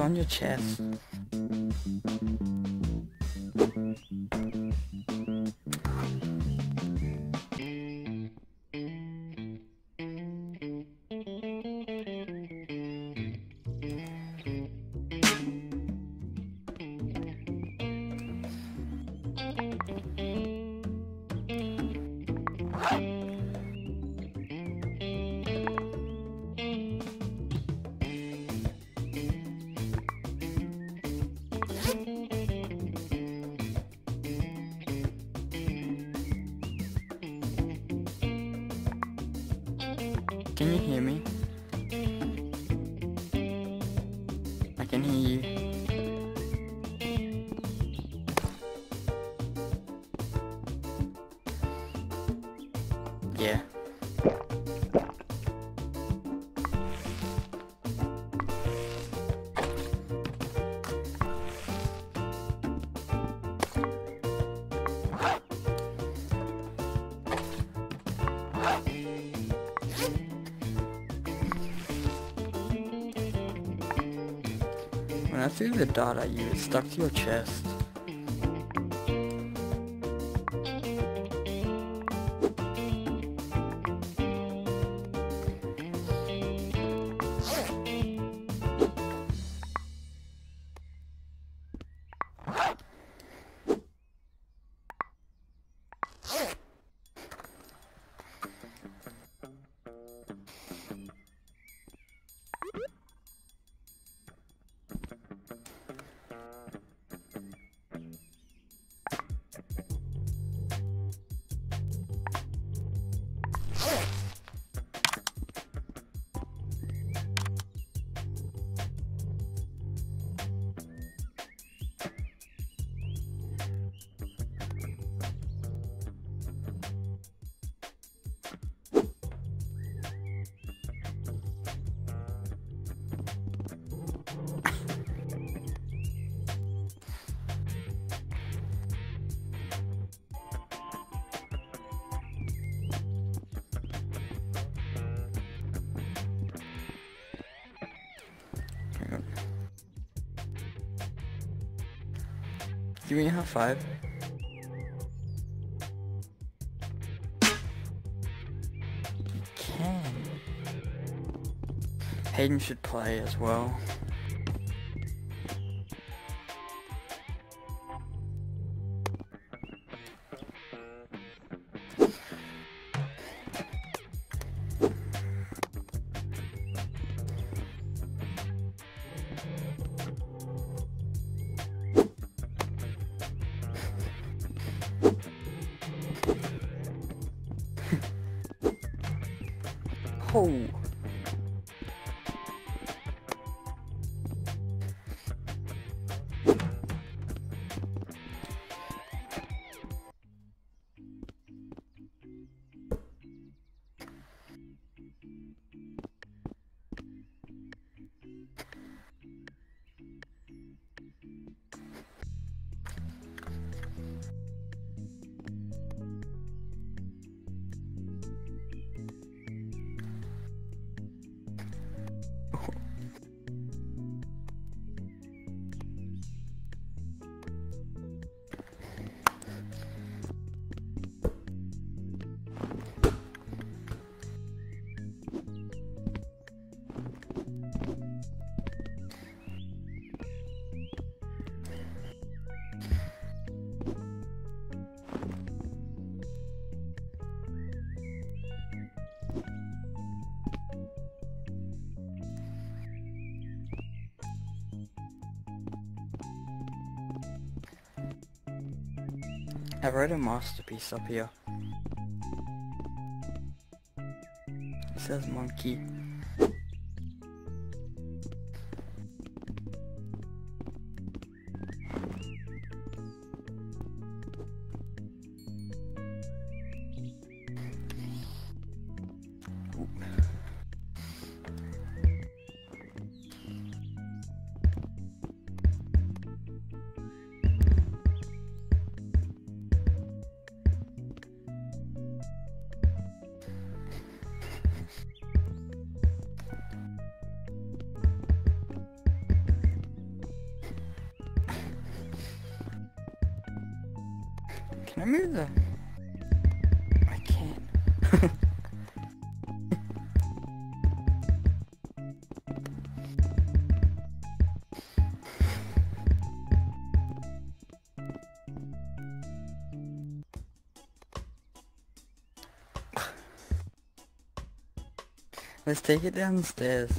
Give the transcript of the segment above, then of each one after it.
On your chest. Can you hear me? I threw the at you, it stuck to your chest. Me a high five. You can. Hayden should play as well. Oh. I've read a masterpiece up here. It says monkey. Can I move the... I can't. Let's take it downstairs.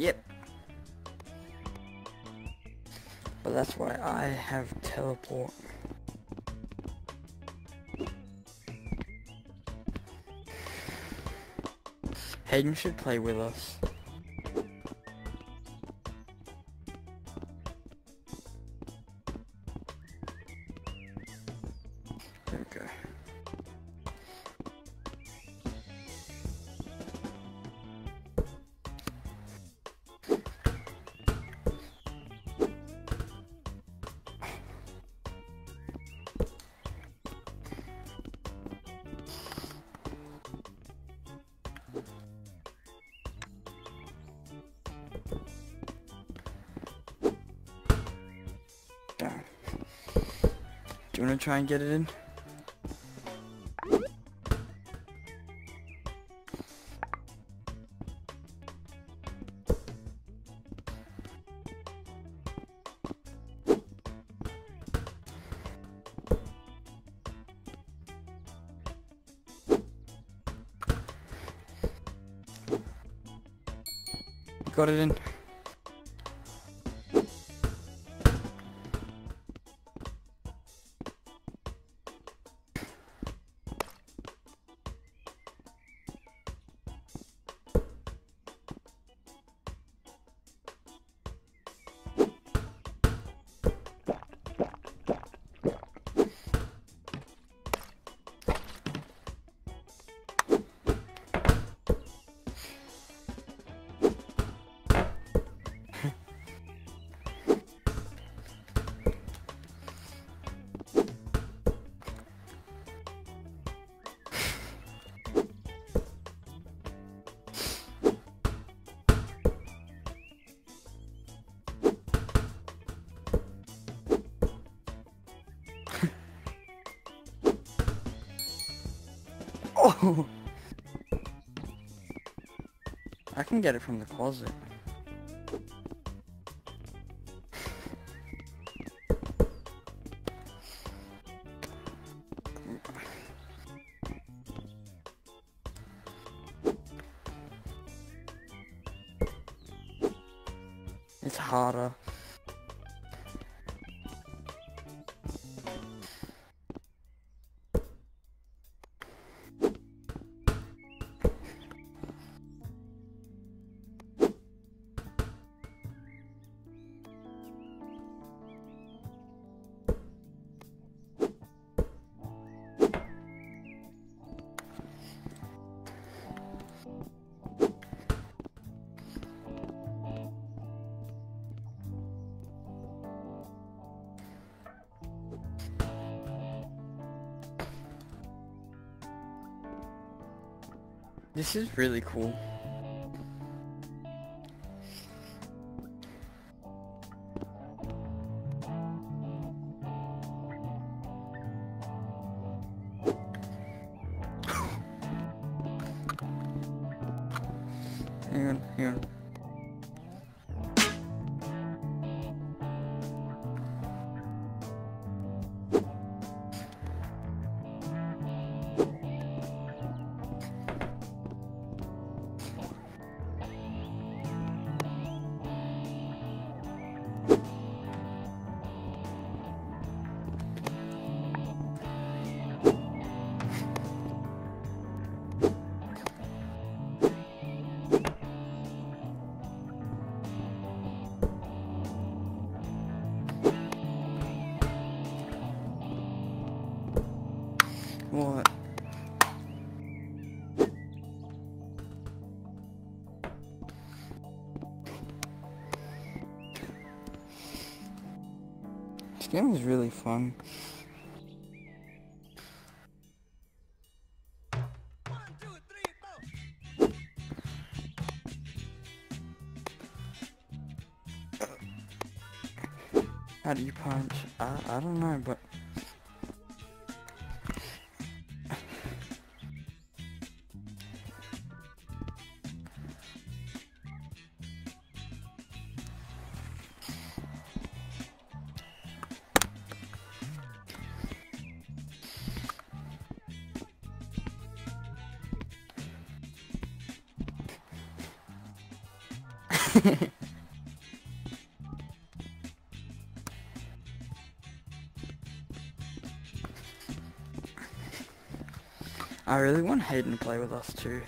Yep. But that's why I have teleport. Hayden should play with us. You want to try and get it in? Got it in. Oh! I can get it from the closet. This is really cool. hang on, hang on. Game is really fun. How do you punch? I, I don't know, but... I really want Hayden to play with us too.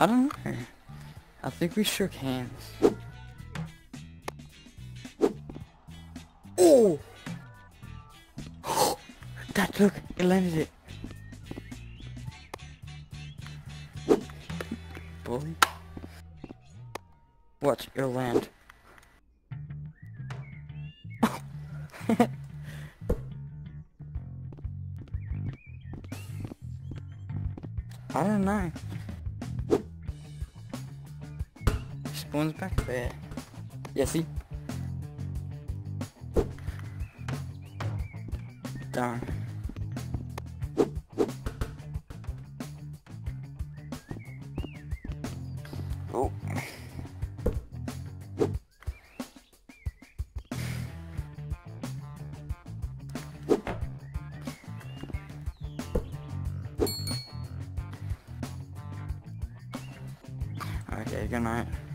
I don't know. I think we shook hands. Oh! that, look, it landed it. Bully. Watch, it'll land. I don't know. Spawns back eh, there. Yeah, see? Oh. Okay, good night.